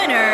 winner